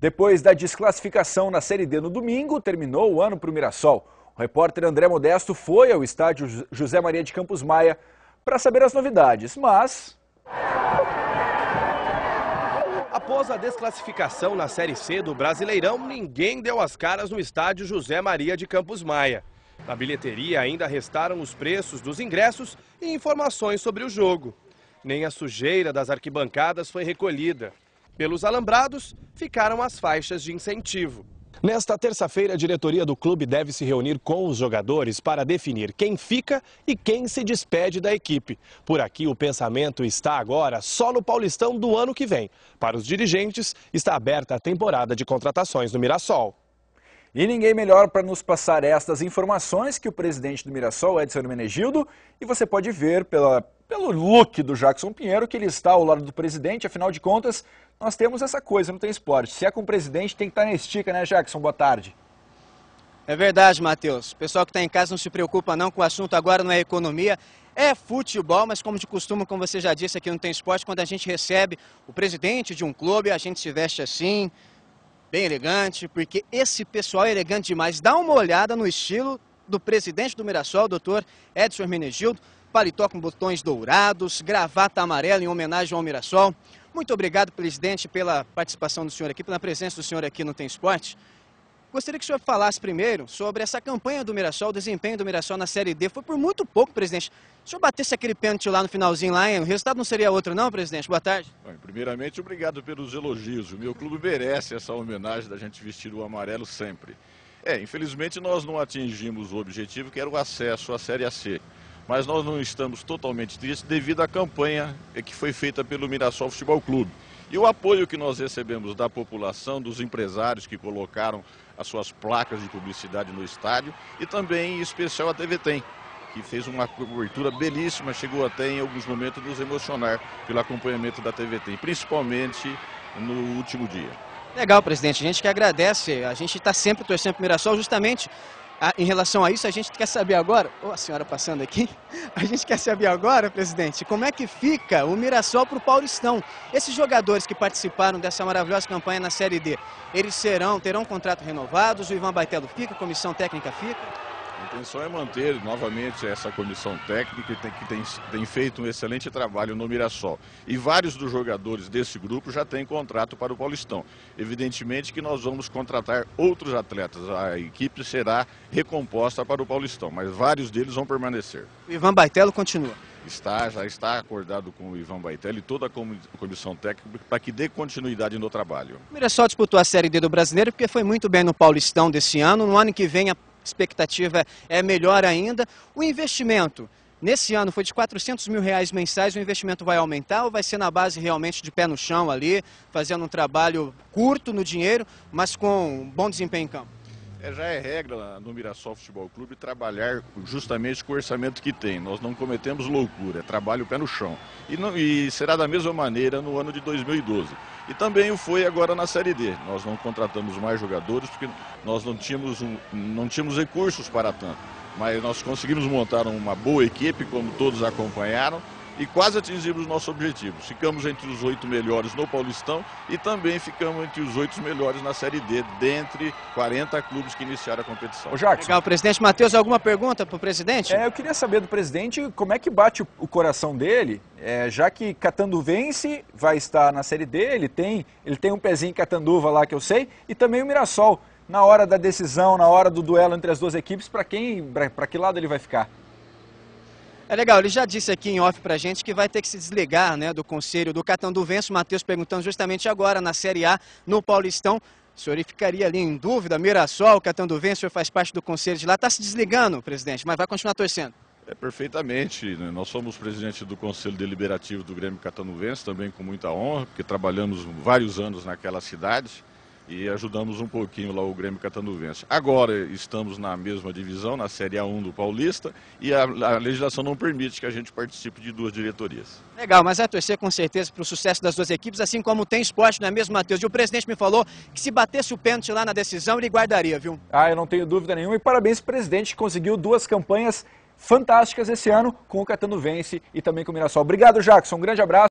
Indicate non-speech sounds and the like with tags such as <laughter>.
Depois da desclassificação na Série D no domingo, terminou o ano para o Mirassol. O repórter André Modesto foi ao estádio José Maria de Campos Maia para saber as novidades, mas... Após a desclassificação na Série C do Brasileirão, ninguém deu as caras no estádio José Maria de Campos Maia. Na bilheteria ainda restaram os preços dos ingressos e informações sobre o jogo. Nem a sujeira das arquibancadas foi recolhida. Pelos alambrados, ficaram as faixas de incentivo. Nesta terça-feira, a diretoria do clube deve se reunir com os jogadores para definir quem fica e quem se despede da equipe. Por aqui, o pensamento está agora só no Paulistão do ano que vem. Para os dirigentes, está aberta a temporada de contratações no Mirassol. E ninguém melhor para nos passar estas informações que o presidente do Mirassol, Edson Menegildo, e você pode ver pela, pelo look do Jackson Pinheiro que ele está ao lado do presidente, afinal de contas, nós temos essa coisa, não tem esporte. Se é com o presidente, tem que estar na estica, né, Jackson? Boa tarde. É verdade, Matheus. Pessoal que está em casa não se preocupa não com o assunto agora não é economia, é futebol, mas como de costume, como você já disse aqui no Tem Esporte, quando a gente recebe o presidente de um clube, a gente se veste assim, bem elegante, porque esse pessoal é elegante demais. Dá uma olhada no estilo do presidente do Mirassol, doutor Edson Hermenegildo, paletó com botões dourados, gravata amarela em homenagem ao Mirassol. Muito obrigado, presidente, pela participação do senhor aqui, pela presença do senhor aqui no Tem Esporte. Gostaria que o senhor falasse primeiro sobre essa campanha do Mirassol, o desempenho do Mirassol na Série D. Foi por muito pouco, presidente. Se o senhor batesse aquele pênalti lá no finalzinho, lá, o resultado não seria outro não, presidente? Boa tarde. Bom, primeiramente, obrigado pelos elogios. O meu clube merece essa homenagem da gente vestir o amarelo sempre. É, infelizmente nós não atingimos o objetivo que era o acesso à Série C mas nós não estamos totalmente tristes devido à campanha que foi feita pelo Mirassol Futebol Clube. E o apoio que nós recebemos da população, dos empresários que colocaram as suas placas de publicidade no estádio e também em especial a TV Tem, que fez uma cobertura belíssima, chegou até em alguns momentos nos emocionar pelo acompanhamento da TV Tem, principalmente no último dia. Legal, presidente. A gente que agradece. A gente está sempre torcendo para o Mirassol justamente em relação a isso, a gente quer saber agora, oh, a senhora passando aqui, <laughs> a gente quer saber agora, presidente, como é que fica o Mirassol para o Paulistão. Esses jogadores que participaram dessa maravilhosa campanha na Série D, eles serão, terão contrato renovados, o Ivan Baitello fica, a comissão técnica fica? A intenção é manter novamente essa comissão técnica que, tem, que tem, tem, feito um excelente trabalho no Mirassol. E vários dos jogadores desse grupo já têm contrato para o Paulistão. Evidentemente que nós vamos contratar outros atletas. A equipe será recomposta para o Paulistão, mas vários deles vão permanecer. O Ivan Baitello continua. Está, já está acordado com o Ivan Baitello e toda a comissão técnica para que dê continuidade no trabalho. O Mirassol disputou a Série D do Brasileiro porque foi muito bem no Paulistão desse ano. No ano que vem a expectativa é melhor ainda. O investimento, nesse ano foi de 400 mil reais mensais, o investimento vai aumentar ou vai ser na base realmente de pé no chão ali, fazendo um trabalho curto no dinheiro, mas com bom desempenho em campo? É, já é regra no Mirassol Futebol Clube trabalhar justamente com o orçamento que tem. Nós não cometemos loucura, é trabalho pé no chão. E, não, e será da mesma maneira no ano de 2012. E também o foi agora na Série D. Nós não contratamos mais jogadores porque nós não tínhamos, um, não tínhamos recursos para tanto. Mas nós conseguimos montar uma boa equipe, como todos acompanharam, e quase atingimos nosso objetivo. Ficamos entre os oito melhores no Paulistão e também ficamos entre os oito melhores na Série D, dentre 40 clubes que iniciaram a competição. Ô Jackson. Legal, presidente Matheus, alguma pergunta para o presidente? É, eu queria saber do presidente como é que bate o coração dele, é, já que Catanduvense vai estar na Série D, ele tem, ele tem um pezinho em Catanduva lá que eu sei, e também o Mirassol. Na hora da decisão, na hora do duelo entre as duas equipes, para quem, para que lado ele vai ficar? É legal, ele já disse aqui em off pra gente que vai ter que se desligar né, do conselho do Catanduvense. O Matheus perguntando justamente agora na Série A, no Paulistão. O senhor ficaria ali em dúvida, Mirassol, Catanduvense, o senhor faz parte do conselho de lá. Está se desligando, presidente, mas vai continuar torcendo. É, perfeitamente. Né? Nós somos presidente do Conselho Deliberativo do Grêmio Catanduvense, também com muita honra, porque trabalhamos vários anos naquela cidade e ajudamos um pouquinho lá o Grêmio Catanduvense. Agora estamos na mesma divisão, na Série A1 do Paulista, e a, a legislação não permite que a gente participe de duas diretorias. Legal, mas é torcer com certeza para o sucesso das duas equipes, assim como tem esporte, não é mesmo, Matheus? E o presidente me falou que se batesse o pênalti lá na decisão, ele guardaria, viu? Ah, eu não tenho dúvida nenhuma, e parabéns para o presidente que conseguiu duas campanhas fantásticas esse ano com o Catanduvense e também com o Mirassol. Obrigado, Jackson, um grande abraço.